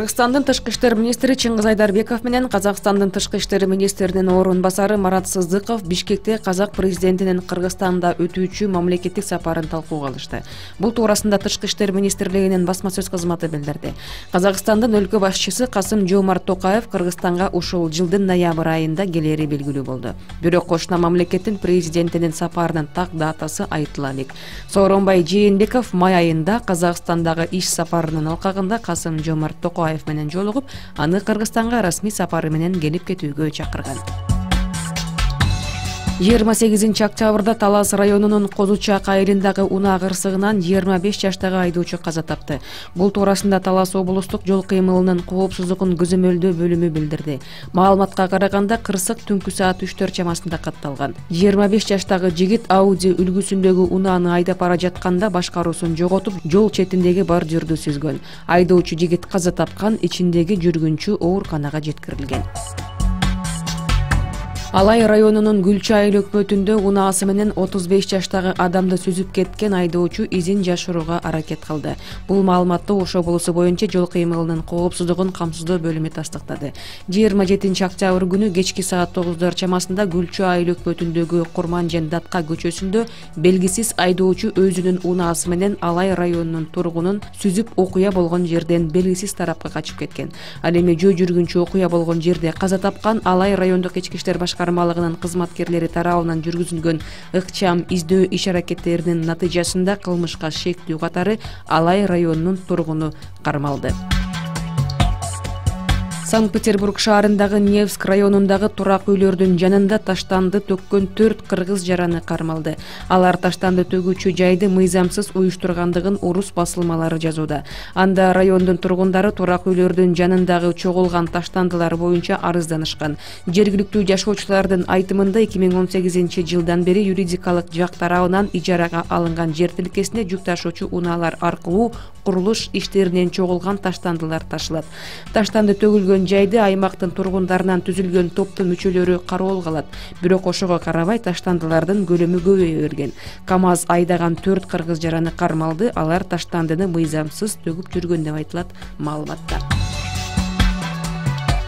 кыргызстандын тышкы иштер министри чыңгыз айдарбеков менен казакстандын тышкы иштер министринин орун басары марат сыздыков бишкекте казак президентинин кыргызстанда өтүүчү мамлекеттик сапарын талкууга алышты. Бул туурасында тышкы иштер министрлигинин басма сөз кызматы билдирди казакстандын өлкө башчысы касым жоомарт токаев кыргызстанга ушул жылдын ноябрь айында келери белгилүү болду бирок кошуна мамлекеттин президентинин сапарынын так датасы айтыла элек сооронбай жээнбеков май айында казакстандагы иш сапарынын алкагында касым жоомарт токаев менен жолугуп аны кыргызстанга расмий сапары менен келип кетүүгө чакырган жыйырма сегизинчи октябрда талас районунун козу чак айылындагы унаа кырсыгынан жыйырма беш жаштагы айдоочу каза тапты. Бул туурасында талас облустук жол кыймылынын коопсуздугун көзөмөлдөө бөлүмү билдирди. Маалыматка караганда кырсык түнкү саат үчтөр чамасында катталган. Жыйырма беш жаштагы жигит ауди үлгүсүндөгү унааны айдап бара жатканда башкаруусун жоготуп жол четиндеги бордюрду сүзгөн. Айдоочу жигит каза тапкан ичиндеги жүргүнчү ооруканага жеткирилген алай районунун гүлчү айыл өкмөтүндө унаасы менен отуз беш жаштагы адамды сүзүп кеткен айдоочу изин жашырууга аракет кылды. Бул маалыматты ош облусу боюнча жол кыймылынын коопсуздугун камсыздоо бөлүмү тастыктады. Жыйырма жетинчи октябрь күнү кечки саат тогуздор чамасында гүлчү айыл өкмөтүндөгү курманжен датка көчөсүндө белгисиз айдоочу өзүнүн унаасы менен алай районунун тургунун сүзүп окуя болгон жерден белгисиз тарапка качып кеткен. Ал эми жөө жүргүнчү окуя болгон жерде каза тапкан алай райондук ички иштер кармалыгынын кызматкерлери тарабынан жүргүзүлгөн ыкчам издөө иш аракеттеринин натыйжасында кылмышка шектүү катары алай районунун тургуну кармалды санкт петербург шаарындагы невск районундагы турак үйлөрдүн жанында таштанды төккөн төрт кыргыз жараны кармалды. Алар таштанды төгүүчү жайды мыйзамсыз уюштургандыгын орус басылмалары жазууда. Анда райондун тургундары турак үйлөрдүн жанындагы чогулган таштандылар боюнча арызданышкан. Жергиликтүү жашоочулардын айтымында эки миң он сегизинчи жылдан бери юридикалык жак тарабынан ижарага алынган жер тилкесине жүк ташуучу унаалар аркылуу курулуш иштеринен чогулган таштандылар ташылат. Таштанды төгүлгөн жайды аймактын тургундарынан түзүлгөн топтун мүчөлөрү кароолго алат бирок ошого карабай таштандылардын көлөмү көбөйө берген. Камаз айдаган төрт кыргыз жараны кармалды. Алар таштандыны мыйзамсыз төгүп жүргөн деп айтылат маалыматта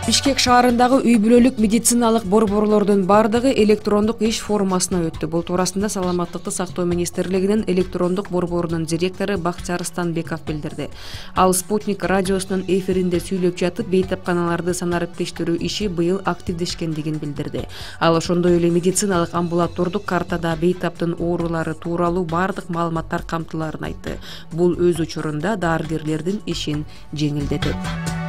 бишкек шаарындагы үй бүлөлүк медициналык борборлордун баардыгы электрондук иш формасына өттү. Бул туурасында саламаттыкты сактоо министрлигинин электрондук борборунун директору бактияр станбеков билдирди. Ал спутник радиосунун эфиринде сүйлөп жатып бейтапканаларды санариптештирүү иши быйыл активдешкендигин билдирди. Ал ошондой эле медициналык амбулатордук картада бейтаптын оорулары тууралуу баардык маалыматтар камтылаарын айтты. Бул өз учурунда дарыгерлердин ишин жеңилдетет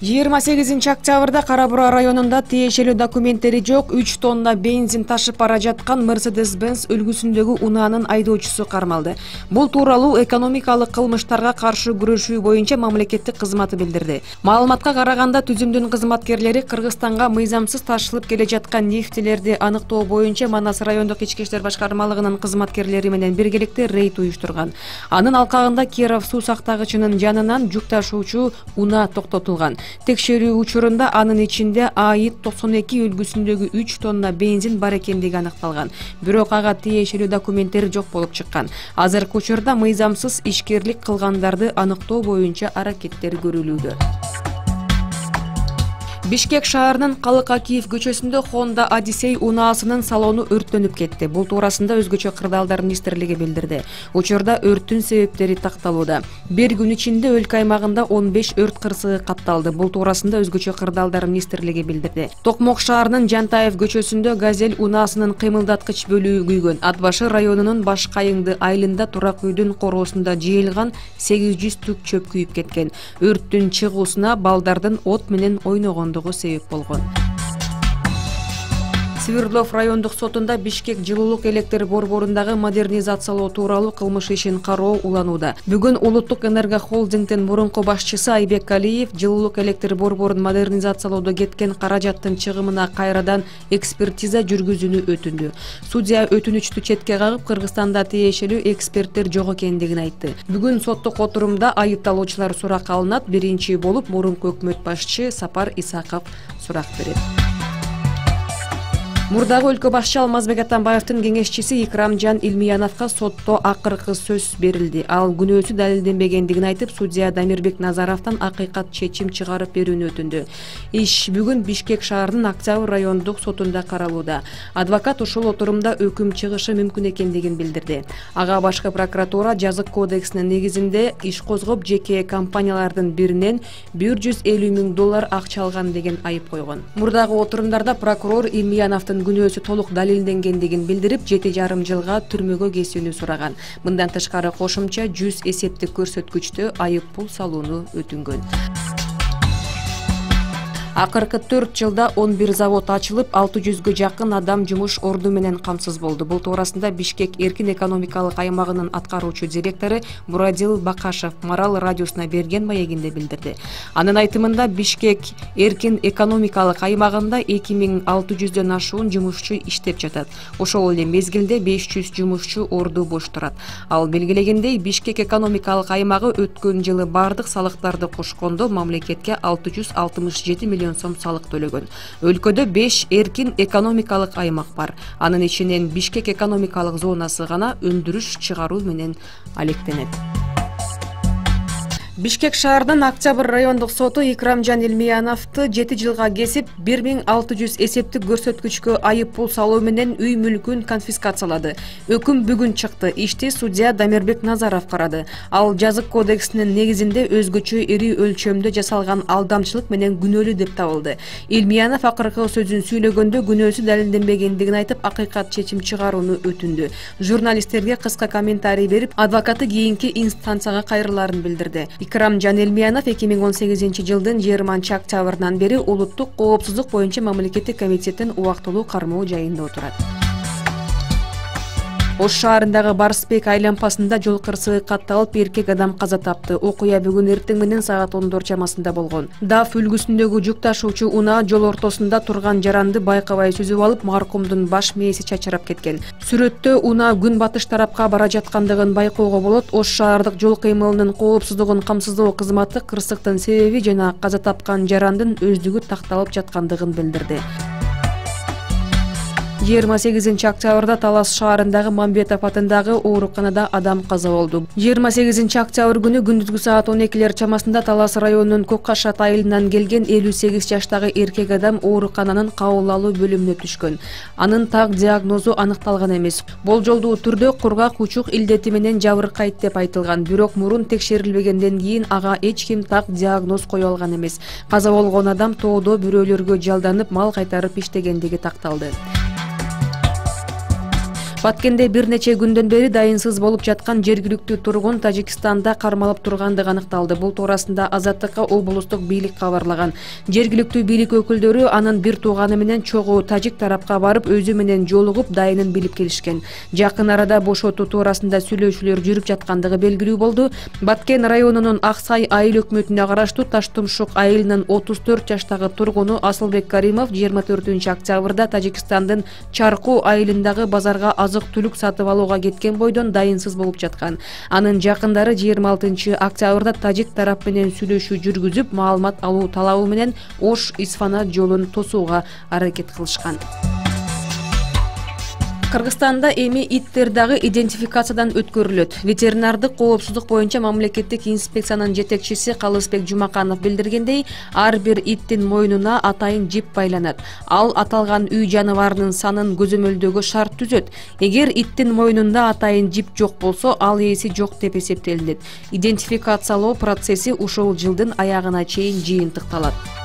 жыйырма сегизинчи октябрда кара бура районунда тиешелүү документтери жок. Үч тонна бензин ташып бара жаткан мерседес бенс үлгүсүндөгү унаанын айдоочусу кармалды. Бул тууралуу экономикалык кылмыштарга каршы күрөшүү боюнча мамлекеттик кызматы билдирди. Маалыматка караганда түзүмдүн кызматкерлери кыргызстанга мыйзамсыз ташылып келе жаткан нефтилерди аныктоо боюнча манас райондук ички иштер башкармалыгынын кызматкерлери менен биргеликте рейд уюштурган. Анын алкагында киров суу сактагычынын жанынан жүк ташуучу унаа токтотулган текшерүү учурунда анын ичинде аид токсон эки үлгүсүндөгү үч тонна бензин бар экендиги аныкталган. Бирок ага тиешелүү документтери жок болуп чыккан. Азыркы учурда мыйзамсыз ишкерлик кылгандарды аныктоо боюнча аракеттер көрүлүүдө бишкек шаарынын калык акиев көчөсүндө honda одиссей унаасынын салону өрттөнүп кетти. Бул туурасында өзгөчө кырдаалдар министрлиги билдирди. Учурда өрттүн себептери такталууда. Бир күн ичинде өлкө аймагында он беш өрт кырсыгы катталды бул туурасында өзгөчө кырдаалдар министрлиги билдирди. Токмок шаарынын жантаев көчөсүндө газель унаасынын кыймылдаткыч бөлүгү күйгөн. Ат башы районунун баш кайыңды айылында турак үйдүн короосунда жыйылган сегиз жүз түк чөп күйүп кеткен. Өрттүн чыгуусуна балдардын от менен ойногондугу себеп болгон свердлов райондук сотунда бишкек жылуулук электр борборундагы модернизациялоо тууралуу кылмыш ишин кароо уланууда. Бүгүн улуттук энерго холдингдин мурунку башчысы айбек алиев жылуулук электр борборун модернизациялоодо кеткен каражаттын чыгымына кайрадан экспертиза жүргүзүүнү өтүндү. Судья өтүнүчтү четке кагып кыргызстанда тиешелүү эксперттер жок экендигин айтты. Бүгүн соттук отурумда айыпталуучулар суракка алынат. Биринчи болуп мурунку өкмөт башчы сапар исаков сурак берет мурдагы өлкө башчы алмазбек атамбаевдин кеңешчиси икрамжан илмияновго сотто акыркы сөз берилди. Ал күнөөсү далилденбегендигин айтып судья дамирбек назаровдон акыйкат чечим чыгарып берүүнү өтүндү. Иш бүгүн бишкек шаарынын октябрь райондук сотунда каралууда. Адвокат ушул отурумда өкүм чыгышы мүмкүн экендигин билдирди. Ага башкы прокуратура жазык кодексинин негизинде иш козгоп жеке компаниялардын биринен бир жүз элүү миң доллар акча алган деген айып койгон. Мурдагы отурумдарда прокурор илмияновдун күнөөсү толук далилденгендигин билдирип жети жарым жылга түрмөгө кесүүнү сураган. Мындан тышкары кошумча жүз эсептик көрсөткүчтө айып пул салууну өтүнгөн. Акыркы төрт жылда он бир завод ачылып алты жүзгө жакын адам жумуш орду менен камсыз болду. Бул туурасында бишкек эркин экономикалык аймагынын аткаруучу директору бурадил бакашев марал радиосуна берген маегинде билдирди. Анын айтымында бишкек эркин экономикалык аймагында эки миң алты жүздөн ашуун жумушчу иштеп жатат. Ошол эле мезгилде беш жүз жумушчу орду бош турат. Ал белгилегендей бишкек экономикалык аймагы өткөн жылы баардык салыктарды кошкондо мамлекетке алты жүз алтымыш жети миллион сом салык төлөгөн. Өлкөдө беш эркин экономикалык аймак бар. Анын ичинен бишкек экономикалык зонасы гана өндүрүш чыгаруу менен алектенет. Бишкек шаарынын октябрь райондук соту икрамжан илмияновду жети жылга кесип бир миң алты жүз эсептик көрсөткүчкө айып пул салуу менен үй мүлкүн конфискациялады. Өкүм бүгүн чыкты ишти судья дамирбек назаров карады. Ал жазык кодексинин негизинде өзгөчө ири өлчөмдө жасалган алдамчылык менен күнөөлүү деп табылды. Илмиянов акыркы сөзүн сүйлөгөндө күнөөсү далилденбегендигин айтып акыйкат чечим чыгарууну өтүндү. Журналисттерге кыска комментарий берип адвокаты кийинки инстанцияга кайрылаарын билдирди. Икрамжан элмиянов эки миң он сегизинчи жылдын жыйырманчы октябрынан бери улуттук коопсуздук боюнча мамлекеттик комитеттин убактылуу кармоо жайында отурат ош шаарындагы барысбек айланпасында жол кырсыгы катталып эркек адам каза тапты. Окуя бүгүн эртең менен саат ондор чамасында болгон. Даф үлгүсүндөгү жүк ташуучу унаа жол ортосунда турган жаранды байкабай сүзүп алып маркумдун баш мээси чачырап кеткен. Сүрөттө унаа күн батыш тарапка бара жаткандыгын байкоого болот. Ош шаардык жол кыймылынын коопсуздугун камсыздоо кызматы кырсыктын себеби жана каза тапкан жарандын өздүгү такталып жаткандыгын билдирди жыйырма сегизинчи октябрда талас шаарындагы мамбетов атындагы ооруканада адам каза болду. Жыйырма сегизинчи октябрь күнү күндүзгү саат он экилер чамасында талас районунун көк кашат айылынан келген элүү сегиз жаштагы эркек адам оорукананын кабыл алуу бөлүмүнө түшкөн. Анын так диагнозу аныкталган эмес. Болжолдуу түрдө кургак учук илдети менен жабыркайт деп айтылган. Бирок мурун текшерилбегенден кийин ага эч ким так диагноз кое алган эмес. Каза болгон адам тоодо бирөөлөргө жалданып мал кайтарып иштегендиги такталды баткенде бир нече күндөн бери дайынсыз болуп жаткан жергиликтүү тургун тажикстанда кармалып тургандыгы аныкталды. Бул туурасында азаттыкка облустук бийлик кабарлаган. Жергиликтүү бийлик өкүлдөрү анын бир тууганы менен чогуу тажик тарапка барып өзү менен жолугуп дайынын билип келишкен. Жакын арада бошотуу туурасында сүйлөшүүлөр жүрүп жаткандыгы белгилүү болду. Баткен районунун ак сай айыл өкмөтүнө караштуу таш тумшук айылынын отуз төрт жаштагы тургуну асылбек каримов жыйырма төртүнчү октябрда тажикстандын чарку айылындагы базарга азык түлүк сатып алууга кеткен бойдон дайынсыз болуп жаткан. Анын жакындары жыйырма алтынчы октябрда тажик тарап менен сүйлөшүү жүргүзүп маалымат алуу талабы менен ош исфанат жолун тосууга аракет кылышкан кыргызстанда эми иттер дагы идентификациядан өткөрүлөт. Ветеринардык коопсуздук боюнча мамлекеттик инспекциянын жетекчиси калысбек жумаканов билдиргендей ар бир иттин мойнуна атайын жип байланат. Ал аталган үй жаныбарынын санын көзөмөлдөөгө шарт түзөт. Эгер иттин мойнунда атайын жип жок болсо ал ээси жок деп эсептелинет. Идентификациялоо процесси ушул жылдын аягына чейин жыйынтыкталат